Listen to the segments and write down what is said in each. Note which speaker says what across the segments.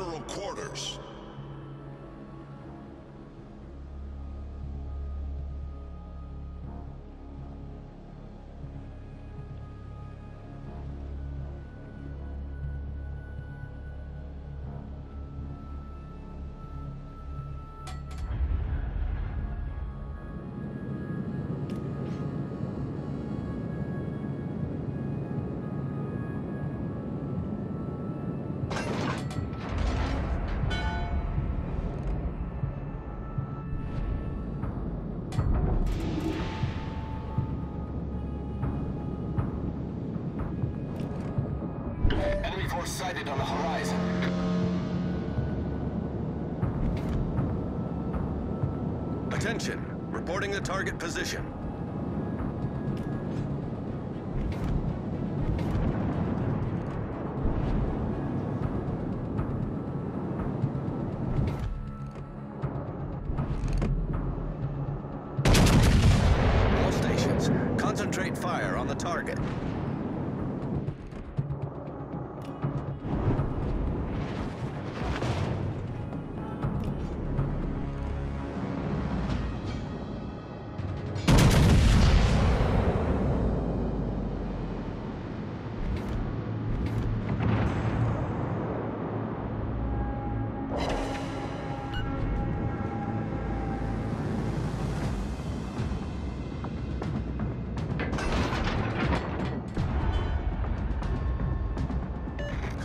Speaker 1: General Quarters.
Speaker 2: On the horizon.
Speaker 3: Attention. Reporting the target position.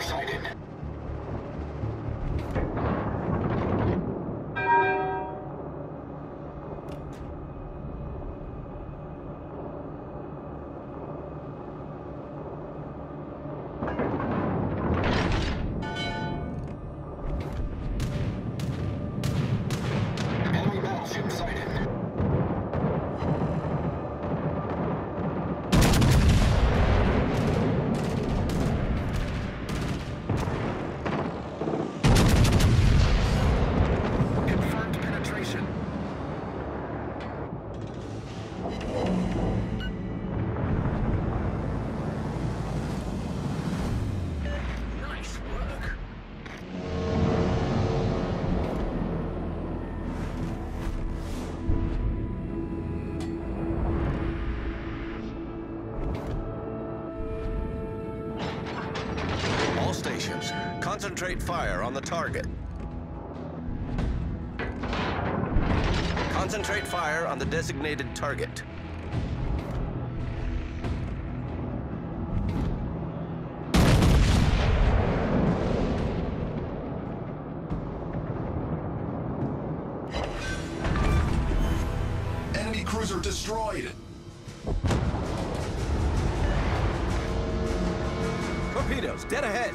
Speaker 2: Sighted.
Speaker 3: Concentrate fire on the target. Concentrate fire on the designated target.
Speaker 1: Enemy cruiser destroyed.
Speaker 3: Torpedoes, dead ahead.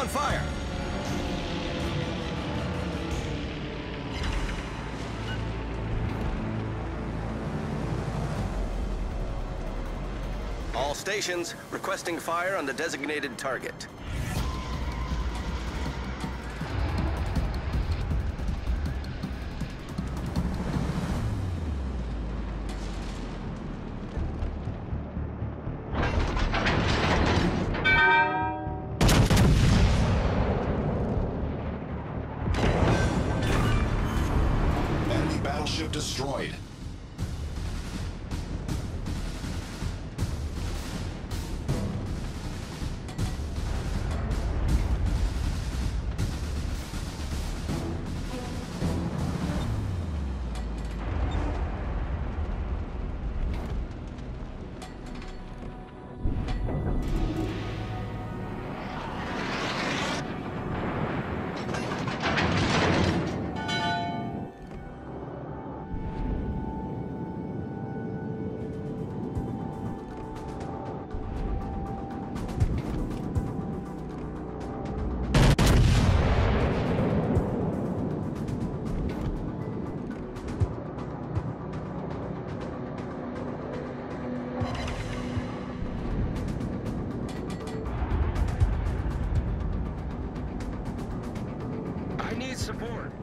Speaker 3: On fire! All stations requesting fire on the designated target.
Speaker 1: Starship destroyed.
Speaker 2: Need support.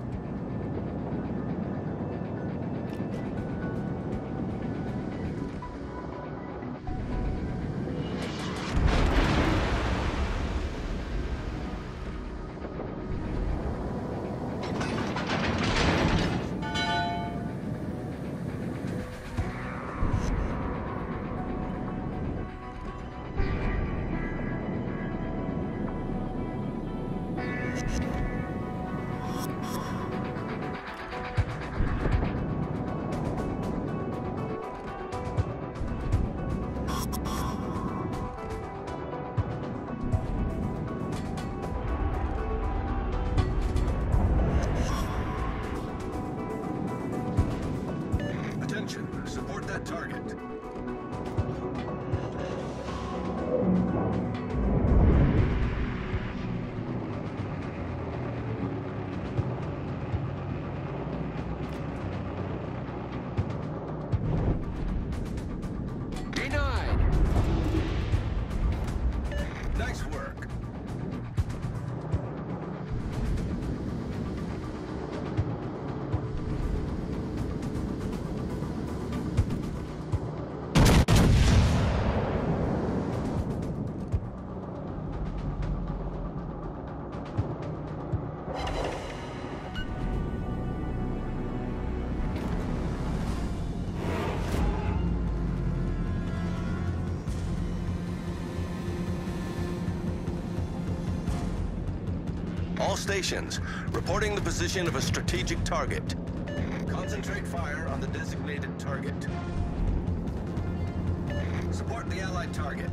Speaker 3: Support that target. All stations, reporting the position of a strategic target. Concentrate fire on the designated target. Support the allied target.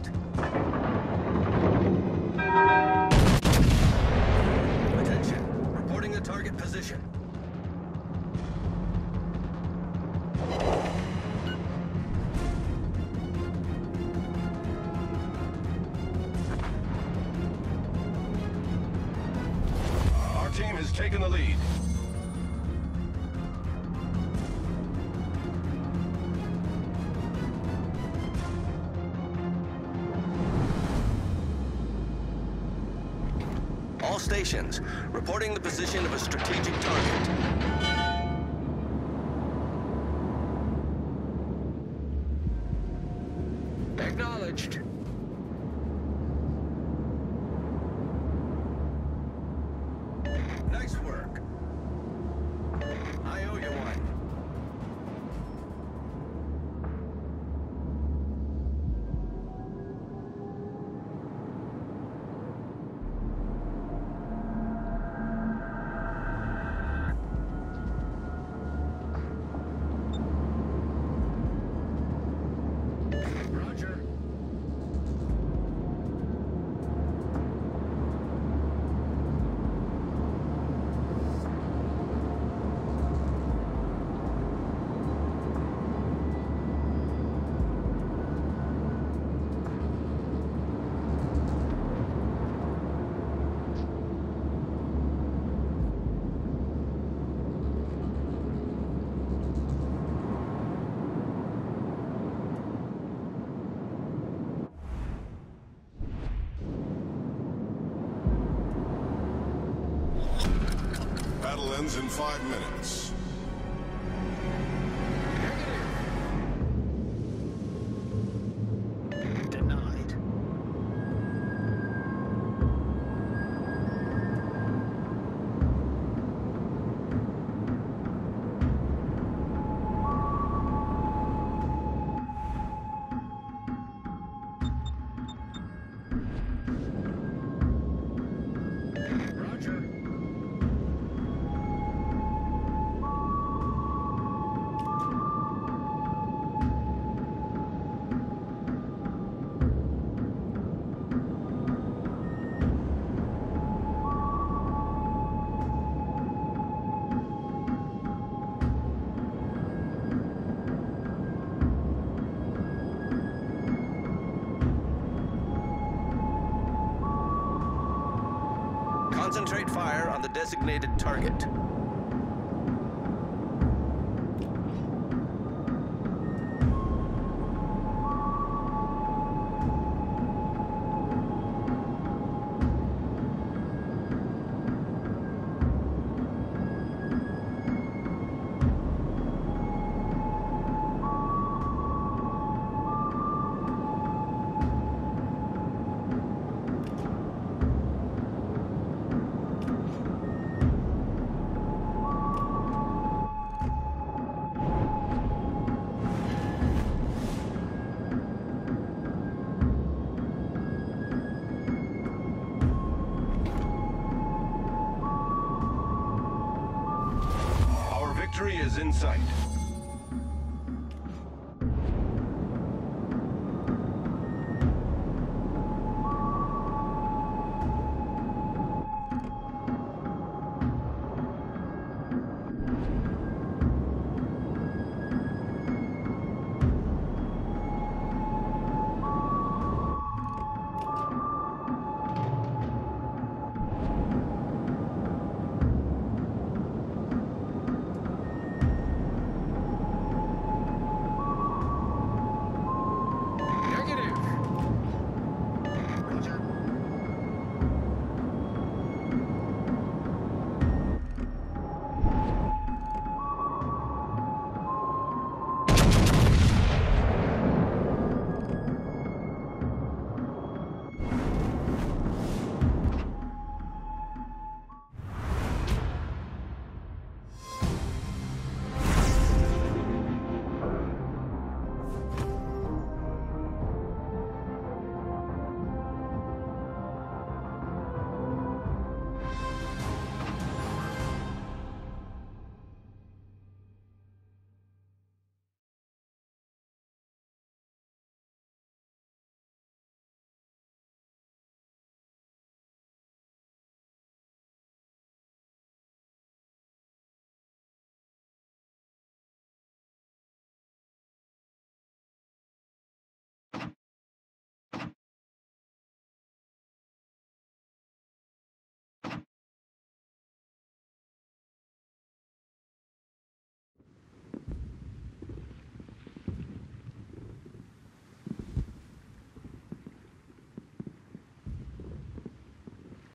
Speaker 1: Taken the lead.
Speaker 3: All stations, reporting the position of a strategic target.
Speaker 2: Acknowledged.
Speaker 3: You one.
Speaker 1: In five minutes.
Speaker 3: On the designated target.